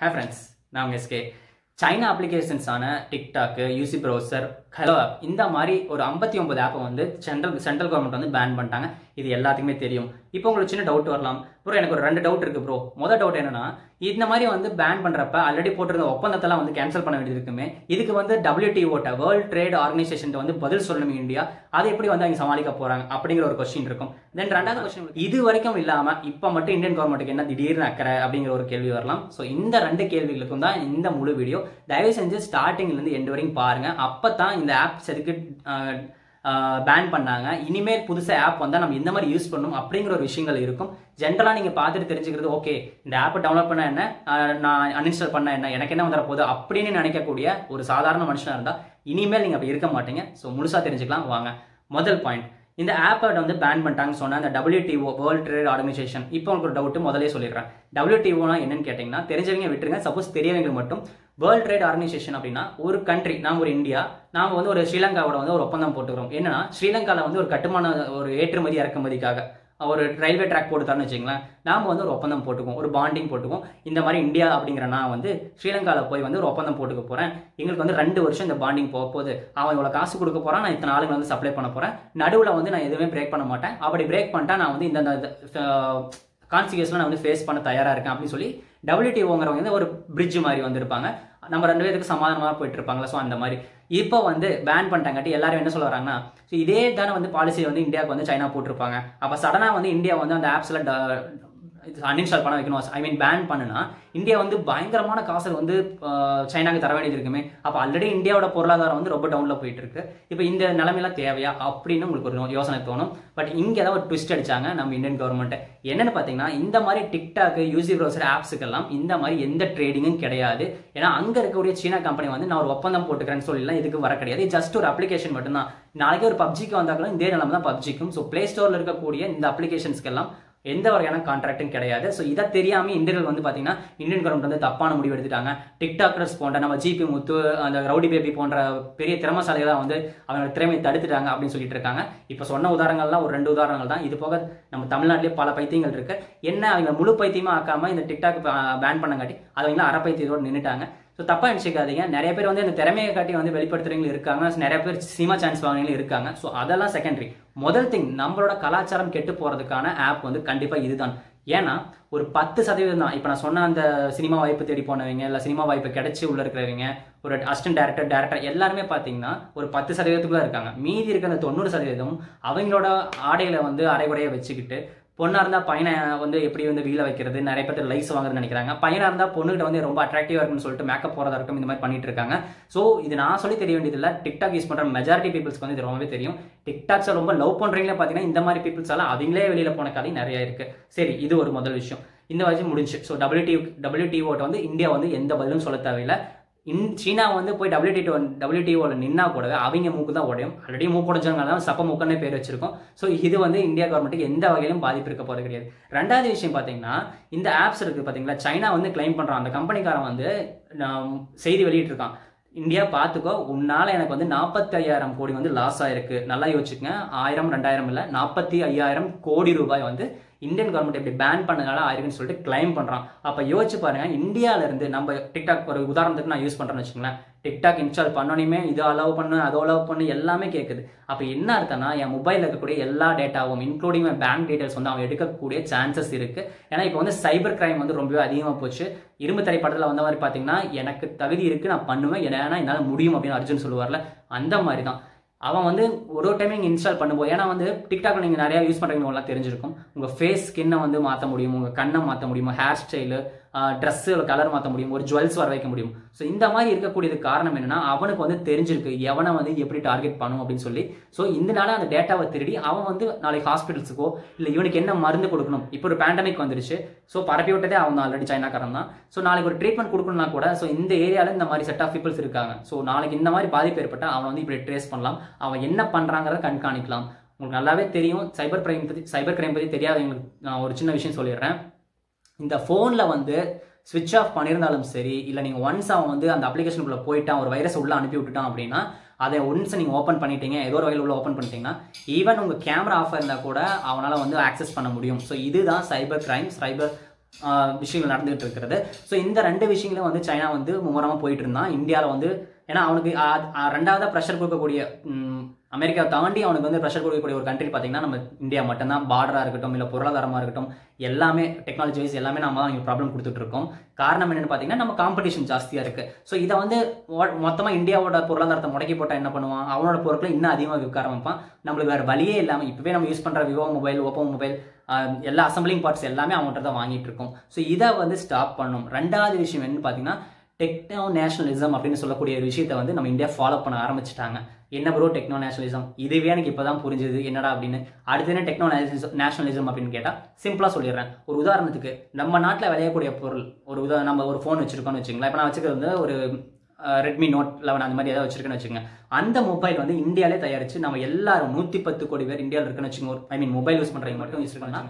ஹே friends நான் உங்கள் SK China அப்ளிகேஷன்ஸான TikTok UC browser hello app இந்த மாதிரி ஒரு ஐம்பத்தி ஒன்பது ஆப்பை வந்து சென்ட்ரல் சென்ட்ரல் கவர்மெண்ட் வந்து பேன் பண்ணிட்டாங்க. இது எல்லாத்துக்குமே தெரியும். இப்போ உங்களுக்கு சின்ன டவுட் வரலாம். ப்ரோ எனக்கு ஒரு ரெண்டு டவுட் இருக்கு ப்ரோ மொதல் டவுட் என்னன்னா இந்த மாதிரி வந்து பேன் பண்றப்ப ஆல்ரெடி போட்டிருந்த ஒப்பந்தத்தெல்லாம் வந்து கேன்சல் பண்ண வேண்டியது இருக்குமே. இதுக்கு வந்து டபிள்யூடிஓட்ட வேர்ல்ட் ட்ரேட் ஆர்கனைசேஷன் வந்து பதில் சொல்லணும் இந்தியா அதை எப்படி வந்து அவங்க சமாளிக்க போறாங்க அப்படிங்கிற ஒரு கொஸ்டின் இருக்கும். தென் ரெண்டாவது கொஸ்டின் இது வரைக்கும் இல்லாம இப்போ மட்டும் இந்தியன் கவர்மெண்ட்டுக்கு என்ன திடீர்னு அக்கறை அப்படிங்கிற ஒரு கேள்வி வரலாம். ஸோ இந்த ரெண்டு கேள்விகளுக்கும் தான் இந்த முழு வீடியோ தயவு செஞ்சு ஸ்டார்டிங்ல இருந்து எண்டு வரைக்கும் பாருங்க. அப்பதான் இந்த ஆப்ஸ் எதுக்கு பேன் பண்ணாங்க. இனிமேல் புதுசாக ஆப் வந்தால் நம்ம இந்த மாதிரி யூஸ் பண்ணணும் அப்படிங்கிற ஒரு விஷயங்கள் இருக்கும். ஜென்ரலாக நீங்கள் பார்த்துட்டு தெரிஞ்சுக்கிறது ஓகே இந்த ஆப்பை டவுன்லோட் பண்ண என்ன? நான் அன்இன்ஸ்டால் பண்ண என்ன? எனக்கு என்ன வந்துட போகுது? அப்படின்னு நினைக்கக்கூடிய ஒரு சாதாரண மனுஷனாக இருந்தால் இனிமேல் நீங்கள் அப்படி இருக்க மாட்டீங்க. ஸோ முழுசாக தெரிஞ்சுக்கலாம். வாங்க. முதல் பாயிண்ட் இந்த ஆப்பை வந்து பேன் பண்ணிட்டாங்கன்னு சொன்ன அந்த டபிள்யூடிஓ வேர்ல்ட் ட்ரேட் ஆர்கனைசேஷன் இப்போ உங்களுக்கு ஒரு டவுட்டு முதலே சொல்லிடுறேன். டபிள்யூடிஓனா என்னன்னு கேட்டிங்கன்னா தெரிஞ்சவங்க விட்டுருங்க. சப்போஸ் தெரியவங்க மட்டும் வேர்ல்ட் ட்ரேட் ஆர்கனைசேஷன் அப்படின்னா ஒரு கண்ட்ரி நாம் ஒரு இந்தியா நாம் வந்து ஒரு ஸ்ரீலங்காவோட வந்து ஒரு ஒப்பந்தம் போட்டுக்கிறோம். என்னன்னா ஸ்ரீலங்காவில் வந்து ஒரு கட்டுமான ஒரு ஏற்றுமதி இறக்குமதிக்காக. ஒரு ரயில்வே ட்ராக் போட்டுத்தான்னு வச்சுங்களேன் நாம் வந்து ஒரு ஒப்பந்தம் போட்டுக்குவோம். ஒரு பாண்டிங் போட்டுக்குவோம். இந்த மாதிரி இந்தியா அப்படிங்கிற நான் வந்து ஸ்ரீலங்காவில் போய் வந்து ஒரு ஒப்பந்தம் போட்டுக்க போகிறேன் எங்களுக்கு வந்து ரெண்டு வருஷம் இந்த பாண்டிங் போக போகுது. அவன் இவ்வளோ காசு கொடுக்க போகிறான் நான் இத்தனை ஆளுங்க வந்து சப்ளை பண்ண போகிறேன் நடுவில் வந்து நான் எதுவுமே பிரேக் பண்ண மாட்டேன். அப்படி பிரேக் பண்ணிட்டா நான் வந்து இந்த கான்சிக்வன்ஸ்லாம் நான் வந்து ஃபேஸ் பண்ண தயாராக இருக்கேன் அப்படின்னு சொல்லி டபிள்யூடிஓங்கிறவங்க வந்து ஒரு பிரிட்ஜ் மாதிரி வந்திருப்பாங்க. நம்ம ரெண்டு பேருக்கு சமாதானமாக போயிட்டு இருப்பாங்களா? ஸோ அந்த மாதிரி. இப்போ வந்து பேன் பண்ணிட்டாங்கட்டு எல்லாரும் என்ன சொல்ல வராங்கன்னா ஸோ இதே தானே வந்து பாலிசி வந்து இந்தியாவுக்கு வந்து சைனா போட்டிருப்பாங்க. அப்போ சடனாக வந்து இந்தியா வந்து அந்த ஆப்ஸில் அன்இன்ஸ்டால் பண்ண வைக்கணும். ஐ மீன் பேன் பண்ணுனா இந்தியா வந்து பயங்கரமான காசை வந்து சைனாக்கு தர வேண்டியது இருக்குமே. அப்போ ஆல்ரெடி இந்தியாவோட பொருளாதாரம் வந்து ரொம்ப டவுனில் போயிட்டு இருக்கு. இப்போ இந்த நிலைமையெல்லாம் தேவையா? அப்படின்னு உங்களுக்கு ஒரு யோசனை தோணும். பட் இங்கே தான் ஒரு ட்விஸ்ட் அடிச்சாங்க நம்ம இந்தியன் கவர்மெண்ட் என்னன்னு பார்த்தீங்கன்னா இந்த மாதிரி டிக்டாக் யூசி ப்ரௌசர் ஆப்ஸுக்கெல்லாம் இந்த மாதிரி எந்த ட்ரேடிங்கும் கிடையாது. ஏன்னா அங்கே இருக்கக்கூடிய சீனா கம்பெனி வந்து நான் ஒரு ஒப்பந்தம் போட்டுக்கிறேன்னு சொல்லலாம் இதுக்கு வர கிடையாது. ஜஸ்ட் ஒரு அப்ளிகேஷன் மட்டும்தான். நாளைக்கு ஒரு பப்ஜிக்கு வந்தாலும் இதே நிலைமை தான் பப்ஜிக்கும் ஸோ பிளே ஸ்டோரில் இருக்கக்கூடிய இந்த அப்ளிகேஷன்ஸ்க்கெல்லாம் எந்த வகையான கான்ட்ராக்டும் கிடையாது. ஸோ இதை தெரியாமல் இந்தியர்கள் வந்து பார்த்தீங்கன்னா இந்தியன் கவர்மெண்ட் வந்து தப்பான முடிவு எடுத்துட்டாங்க. டிக்டாக்கர்ஸ் போன்ற நம்ம ஜிபி முத்து அந்த ரவுடி பேபி போன்ற பெரிய திறமசாலைகளாக வந்து அவங்களோட திறமையை தடுத்துட்டாங்க அப்படின்னு சொல்லிட்டு இருக்காங்க. இப்போ சொன்ன உதாரணங்கள்லாம் ஒரு ரெண்டு உதாரணங்கள் தான். இது போக நம்ம தமிழ்நாட்டிலே பல பைத்தியங்கள் இருக்கு. என்ன அவங்க முழு பைத்தியமாக ஆக்காமல் இந்த டிக்டாக் பேன் பண்ணங்காட்டி அது அவங்க அரை பைத்தியத்தோடு நின்றுட்டாங்க ஸோ தப்பாக நினச்சிக்காதீங்க. நிறைய பேர் வந்து இந்த திறமையை காட்டி வந்து வெளிப்படுத்துறவங்களும் இருக்காங்க. நிறைய பேர் சினிமா சான்ஸ் வாங்கினவங்களும் இருக்காங்க. ஸோ அதெல்லாம் செகண்டரி முதல் திங் நம்மளோட கலாச்சாரம் கெட்டு போகிறதுக்கான ஆப் வந்து கண்டிப்பாக இதுதான். ஏன்னா ஒரு பத்து சதவீதம் தான். இப்போ நான் சொன்ன அந்த சினிமா வாய்ப்பு தேடி போனவங்க இல்லை சினிமா வாய்ப்பு கிடைச்சி உள்ள இருக்கிறவங்க ஒரு அசிஸ்டன்ட் டேரக்டர் டேரக்டர் எல்லாருமே பார்த்தீங்கன்னா ஒரு பத்து சதவீதத்துக்குள்ள இருக்காங்க. மீதி இருக்கிற அந்த தொண்ணூறு சதவீதம் அவங்களோட ஆடைகளை வந்து அரைகுறையை வச்சுக்கிட்டு பொண்ணாக இருந்தால் பையனை வந்து எப்படி வந்து வீல வைக்கிறது? நிறைய பேர் லைஸ் வாங்குறதுன்னு நினைக்கிறாங்க. பையனாக இருந்தால் பொண்ணுகிட்ட வந்து ரொம்ப அட்ராக்டிவாக இருக்குன்னு சொல்லிட்டு மேக்கப் போகிறதா இருக்கும் இந்த மாதிரி பண்ணிட்டு இருக்காங்க. ஸோ இது நான் சொல்லி தெரிய வேண்டியதில்லை. டிக்டாக் யூஸ் பண்ணுற மெஜாரிட்டி பீப்புள்ஸ்க்கு வந்து இது ரொம்பவே தெரியும். டிக்டாக்ஸை ரொம்ப லவ் பண்ணுறீங்களே பார்த்தீங்கன்னா இந்த மாதிரி பீப்புள்ஸ் எல்லாம் அவங்களே வெளியில் போன கதை நிறைய இருக்குது சரி இது ஒரு முதல் விஷயம். இந்த வச்சு முடிஞ்சு. ஸோ டபிள்யூடி டபிள்யூடிஓட்ட வந்து இந்தியா வந்து எந்த பதிலும் சொல்ல தேவையில்லை. இன் சீனா வந்து போய் டபிள்யூடி டபிள்யூடிஓவில் நின்னா கூடவே அவங்க மூக்கு தான் உடையும். ஆல்ரெடி மூக்கு உடைஞ்சவங்க சப்ப மூக்கன்னே பேர் வச்சிருக்கோம். ஸோ இது வந்து இந்தியா கவர்மெண்ட்டுக்கு எந்த வகையிலும் பாதிப்பு இருக்க போகிறது கிடையாது. ரெண்டாவது விஷயம் பார்த்தீங்கன்னா இந்த ஆப்ஸ் இருக்குது பார்த்தீங்களா? சைனா வந்து கிளைம் பண்ணுறான் அந்த கம்பெனிக்காரன் வந்து செய்தி வெளியிட்டிருக்கான். இந்தியா பார்த்துக்கோ உன்னால் எனக்கு வந்து நாற்பத்தி ஐயாயிரம் கோடி வந்து லாஸ் ஆயிருக்கு. நல்லா யோசிச்சுக்கங்க. ஆயிரம் ரெண்டாயிரம் இல்லை நாற்பத்தி ஐயாயிரம் கோடி ரூபாய் வந்து இந்தியன் கவர்மெண்ட் இப்படி பேன் பண்ணனால ஆயிருக்குன்னு சொல்லிட்டு கிளைம் பண்ணுறான் அப்போ யோசிச்சு பாருங்கள் இந்தியாவிலேருந்து நம்ம டிக்டாக் ஒரு உதாரணத்துக்கு நான் யூஸ் பண்ணுறேன்னு வச்சுங்களேன் டிக்டாக் இன்ஸ்டால் பண்ணோனையுமே இது அலோவ் பண்ணு அதை அலோவ் பண்ணு எல்லாமே கேட்குது அப்போ என்ன அர்த்தம்னா என் மொபைலில் இருக்கக்கூடிய எல்லா டேட்டாவும் இன்க்ளூடிங் பேங்க் டீடைல்ஸ் வந்து அவன் எடுக்கக்கூடிய சான்சஸ் இருக்குது ஏன்னா இப்போ வந்து சைபர் கிரைம் வந்து ரொம்பவே அதிகமாக போச்சு. இரும்பு திரைப்படத்தில் வந்த மாதிரி பார்த்தீங்கன்னா எனக்கு தகுதி இருக்குது நான் பண்ணுவேன். ஏன்னா என்னால் முடியும் அப்படின்னு அர்ஜுன் சொல்லுவார்ல அந்த மாதிரி தான் அவன் வந்து ஒரு ஒரு டைம் நீங்கள் இன்ஸ்டால் பண்ணும்போது ஏன்னா வந்து டிக்டாக் நீங்கள் நிறையா யூஸ் பண்ணுறீங்க பண்ணுறீங்கலாம் தெரிஞ்சிருக்கும். உங்கள் ஃபேஸ் ஸ்கின்னை வந்து மாற்ற முடியும்? உங்கள் கண்ணை மாற்ற முடியும்? ஹேர் ஸ்டைலு ட்ரெஸ்ஸு கலர் மாற்ற முடியும் ஒரு ஜுவல்ஸ் வர வைக்க முடியும். ஸோ இந்த மாதிரி இருக்கக்கூடியது காரணம் என்னன்னா அவனுக்கு வந்து தெரிஞ்சிருக்கு எவனை வந்து எப்படி டார்கெட் பண்ணும் அப்படின்னு சொல்லி. ஸோ இதனால அந்த டேட்டாவை திருடி அவன் வந்து நாளைக்கு ஹாஸ்பிட்டல்ஸுக்கோ இல்லை இவனுக்கு என்ன மருந்து கொடுக்கணும்? இப்போ ஒரு பேண்டமிக் வந்துருச்சு. ஸோ பரப்பி விட்டதே அவன் ஆல்ரெடி சைனாக்காரன் தான். ஸோ நாளைக்கு ஒரு ட்ரீட்மெண்ட் கொடுக்கணும்னா கூட ஸோ இந்த ஏரியாவில் இந்த மாதிரி செட் ஆஃப் பீப்புள்ஸ் இருக்காங்க. ஸோ நாளைக்கு இந்த மாதிரி பாதிப்பு ஏற்பட்டால் அவன் வந்து இப்படி ட்ரேஸ் பண்ணலாம். அவன் என்ன பண்ணுறாங்கிறத கண்காணிக்கலாம். உங்களுக்கு நல்லாவே தெரியும். சைபர் கிரைம் பற்றி சைபர் கிரைம் பற்றி தெரியாதவங்களுக்கு நான் ஒரு சின்ன விஷயம் சொல்லிடுறேன். இந்த ஃபோனில் வந்து ஸ்விட்ச் ஆஃப் பண்ணியிருந்தாலும் சரி இல்லை நீங்கள் ஒன்ஸ் அவன் வந்து அந்த அப்ளிகேஷனுக்குள்ளே போயிட்டான் ஒரு வைரஸ் உள்ளே அனுப்பி விட்டுட்டான் அப்படின்னா அதை ஒன்ஸ் நீங்கள் ஓப்பன் பண்ணிட்டீங்க ஏதோ ஒரு வகையில் உள்ள ஓப்பன் பண்ணிட்டீங்கன்னா ஈவன் உங்கள் கேமரா ஆஃப் இருந்தால் கூட அவனால் வந்து ஆக்சஸ் பண்ண முடியும். ஸோ இதுதான் சைபர் கிரைம் சைபர் விஷயங்கள் நடந்துகிட்டு இருக்கிறது. ஸோ இந்த ரெண்டு விஷயங்களும் வந்து சைனா வந்து மும்முரமாக போயிட்டு இருந்தான். இந்தியாவில் வந்து ஏன்னா அவனுக்கு ரெண்டாவதாக ப்ரெஷர் கொடுக்கக்கூடிய அமெரிக்காவை தாண்டி அவனுக்கு வந்து ப்ரெஷர் கொடுக்கக்கூடிய ஒரு கண்ட்ரி பார்த்தீங்கன்னா நம்ம இந்தியா மட்டும்தான். பார்டராக இருக்கட்டும் இல்லை பொருளாதாரமாக இருக்கட்டும் எல்லாமே டெக்னாலஜி வைஸ் எல்லாமே நம்ம தான் ப்ராப்ளம் கொடுத்துட்டு இருக்கோம். காரணம் என்னென்னு பார்த்தீங்கன்னா நம்ம காம்படிஷன் ஜாஸ்தியாக இருக்குது ஸோ இதை வந்து மொத்தமாக இந்தியாவோட பொருளாதாரத்தை முடக்கி போட்டால் என்ன பண்ணுவான்? அவனோட பொருட்களை இன்னும் அதிகமாக விற்க ஆரம்பிப்பான். நம்மளுக்கு வேறு வழியே இல்லாமல் இப்போவே நம்ம யூஸ் பண்ணுற விவோ மொபைல் ஓப்போ மொபைல் எல்லா அசம்பிளிங் பார்ட்ஸ் எல்லாமே அவங்கள்ட்ட தான் வாங்கிட்டு இருக்கோம். ஸோ இதை வந்து ஸ்டாப் பண்ணும். ரெண்டாவது விஷயம் என்னன்னு பார்த்தீங்கன்னா டெக்னோ நேஷனலிசம் அப்படின்னு சொல்லக்கூடிய ஒரு விஷயத்தை வந்து நம்ம இந்தியா ஃபாலோ பண்ண ஆரம்பிச்சிட்டாங்க. என்ன ப்ரோ டெக்னோ நேஷனலிசம் இதுவே எனக்கு இப்போ தான் புரிஞ்சுது என்னடா அப்படின்னு. அடுத்து என்ன டெக்னோ நேஷனலிசம் அப்படின்னு கேட்டால் சிம்பிளாக சொல்லிடுறேன். ஒரு உதாரணத்துக்கு நம்ம நாட்டில் விளையக்கூடிய பொருள் ஒரு உதா நம்ம ஒரு ஃபோன் வச்சிருக்கோம்னு வச்சுங்களேன் இப்போ நான் வச்சுக்கிறது வந்து ஒரு ரெட்மி நோட் லெவன் அந்த மாதிரி ஏதாவது வச்சிருக்கேன்னு வச்சுங்க அந்த மொபைல் வந்து இந்தியாவிலே தயாரிச்சு நம்ம எல்லாரும் நூற்றி பத்து கோடி பேர் இந்தியாவில் இருக்குன்னு வச்சுக்கோங்க. ஐ மீன் மொபைல் யூஸ் பண்ணுறவங்க மட்டும் யூஸ் பண்ணலாம்.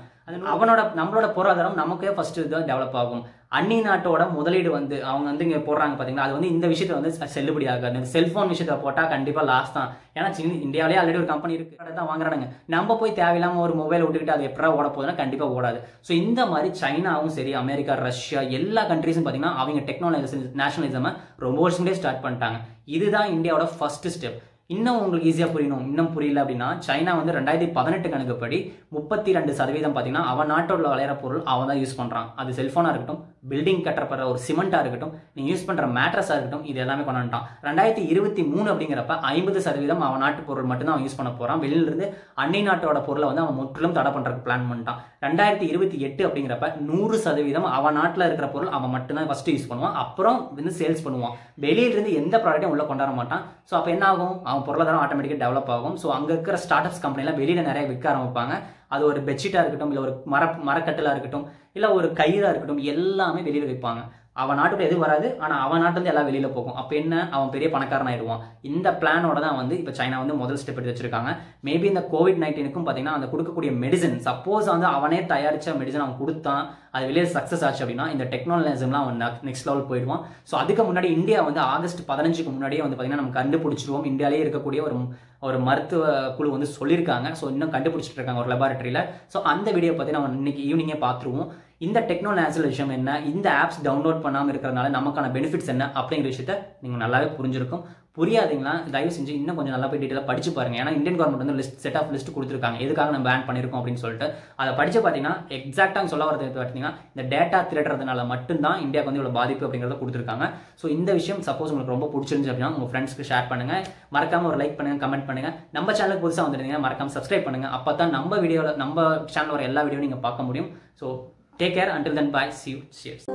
அவனோட நம்மளோட பொருளாதாரம் நமக்கே ஃபர்ஸ்ட் இதாக டெவலப் ஆகும். அந்நிய நாட்டோட முதலீடு வந்து அவங்க வந்து இங்கே போடுறாங்க பார்த்தீங்களா அது வந்து இந்த விஷயத்தை வந்து செல்லுபடி ஆகாது. இந்த செல்ஃபோன் விஷயத்தை போட்டால் கண்டிப்பாக லாஸ் தான். ஏன்னா சின்ன இந்தியாவிலே ஆல்ரெடி ஒரு கம்பெனி இருக்கு. தான் வாங்குறாங்க நம்ம போய் தேவையில்லாம ஒரு மொபைல் விட்டுக்கிட்டு அது எப்படா ஓட போகுதுன்னா கண்டிப்பாக ஓடாது. ஸோ இந்த மாதிரி சைனாவும் சரி அமெரிக்கா ரஷ்யா எல்லா கண்ட்ரீஸும் பார்த்தீங்கன்னா அவங்க டெக்னாலஜி நேஷனலிசமை ரொம்ப வருஷங்களே ஸ்டார்ட் பண்ணிட்டாங்க. இதுதான் இந்தியாவோட ஃபர்ஸ்ட் ஸ்டெப் இன்னும் உங்களுக்கு ஈஸியாக புரியணும். இன்னும் புரியல அப்படின்னா சைனா வந்து ரெண்டாயிரத்தி பதினெட்டு கணக்குப்படி முப்பத்தி ரெண்டு சதவீதம் பார்த்தீங்கன்னா அவன் நாட்டோட விளையாட பொருள் அவன் தான் யூஸ் பண்ணுறான் அது செல்ஃபோனாக இருக்கட்டும் பில்டிங் கட்டப்படுற ஒரு சிமெண்ட்டாக இருக்கட்டும் நீங்கள் யூஸ் பண்ணுற மேட்ரஸாக இருக்கட்டும் இது எல்லாமே கொண்டாண்டான் ரெண்டாயிரத்தி இருபத்தி மூணு அப்படிங்கிறப்ப ஐம்பது சதவீதம் அவன் நாட்டு பொருள் மட்டும் தான் அவன் யூஸ் பண்ண போகிறான் வெளியிலிருந்து அன்னை நாட்டோட பொருளை வந்து அவன் முற்றிலும் தடை பண்ணுறதுக்கு பிளான் பண்ணிட்டான். ரெண்டாயிரத்தி இருபத்தி எட்டு அப்படிங்கிறப்ப நூறு சதவீதம் அவன் நாட்டில் இருக்கிற பொருள் அவன் மட்டும்தான் ஃபஸ்ட்டு யூஸ் பண்ணுவான். அப்புறம் வந்து சேல்ஸ் பண்ணுவான். வெளியிலிருந்து எந்த ப்ராடக்ட்டையும் உள்ளே கொண்டாட மாட்டான். ஸோ அப்போ என்ன ஆகும்? அவன் பொருளாதாரம் ஆட்டோமேட்டிக்காக டெவலப் ஆகும். ஸோ அங்கே இருக்கிற ஸ்டார்ட் அப்ஸ் கம்பெனிலாம் வெளியில் நிறைய விற்க ஆரம்பிப்பாங்க. அது ஒரு பெட்ஷீட்டாக இருக்கட்டும் இல்லை ஒரு மர மரக்கட்டிலாக இருக்கட்டும் இல்லை ஒரு கயிறாக இருக்கட்டும் எல்லாமே வெளியில் வைப்பாங்க. அவன் நாட்டுக்குள்ள எதுவும் வராது. ஆனால் அவன் நாட்டிலேருந்து எல்லாம் வெளியில் போகும். அப்போ என்ன? அவன் பெரிய பணக்காரன் ஆயிடுவான். இந்த பிளானோட தான் வந்து இப்போ சைனா வந்து முதல் ஸ்டெப் எடுத்து வச்சிருக்காங்க. மேபி இந்த கோவிட் நைன்டீனுக்கும் பார்த்தீங்கன்னா அந்த கொடுக்கக்கூடிய மெடிசன் சப்போஸ் வந்து அவனே தயாரித்த மெடிசன் அவன் கொடுத்தான் அது வெளியே சக்ஸஸ் ஆச்சு அப்படின்னா இந்த டெக்னாலஜிலாம் அவன் நெக்ஸ்ட் லெவல் போயிடுவான். ஸோ அதுக்கு முன்னாடி இந்தியா வந்து ஆகஸ்ட் பதினஞ்சுக்கு முன்னாடியே வந்து பார்த்தீங்கன்னா நம்ம கண்டுபிடிச்சிருவோம். இந்தியாவிலே இருக்கக்கூடிய ஒரு ஒரு மருத்துவ குழு வந்து சொல்லியிருக்காங்க. ஸோ இன்னும் கண்டுபிடிச்சிட்டு இருக்காங்க ஒரு லெபார்ட்டரியில் ஸோ அந்த வீடியோ பார்த்தீங்கன்னா நம்ம இன்னைக்கு ஈவினிங்கே பார்த்துருவோம் இந்த டெக்னோ நேச்சுரல் விஷயம் என்ன? இந்த ஆப்ஸ் டவுன்லோட் பண்ணாமல் இருக்கிறதுனால நமக்கான பெனிஃபிட்ஸ் என்ன? அப்படிங்கிற விஷயத்த நீங்கள் நல்லாவே புரிஞ்சிருக்கும். புரியாதீங்களா? தயவு செஞ்சு இன்னும் கொஞ்சம் நல்லா போய் டீட்டெயிலாக படிச்சு பாருங்க. ஏன்னா இந்தியன் கவர்மெண்ட் வந்து லிஸ்ட் செட் ஆஃப் லிஸ்ட் கொடுத்துருக்காங்க. எதுக்காக நம்ம பேன் பண்ணியிருக்கோம் அப்படின்னு சொல்லிட்டு. அதை படிச்சு பார்த்தீங்கன்னா எக்ஸாக்டாக சொல்ல வரது பார்த்தீங்கன்னா இந்த டேட்டா திருடுறதுனால மட்டும்தான் இந்தியாவுக்கு வந்து இவ்வளோ பாதிப்பு அப்படிங்கிறத கொடுத்துருக்காங்க. ஸோ இந்த விஷயம் சப்போஸ் உங்களுக்கு ரொம்ப பிடிச்சிருந்துச்சு அப்படின்னா உங்கள் ஃப்ரெண்ட்ஸ்க்கு ஷேர் பண்ணுங்க. மறக்காம ஒரு லைக் பண்ணுங்க கமெண்ட் பண்ணுங்க. நம்ம சேனலுக்கு புதுசாக வந்துருந்தீங்கன்னா மறக்காம சப்ஸ்கிரைப் பண்ணுங்க. அப்போ தான் நம்ம வீடியோவில் நம்ம சேனல் வர எல்லா வீடியோ நீங்கள் பார்க்க முடியும். So Take care. Until then, bye. See you. Cheers.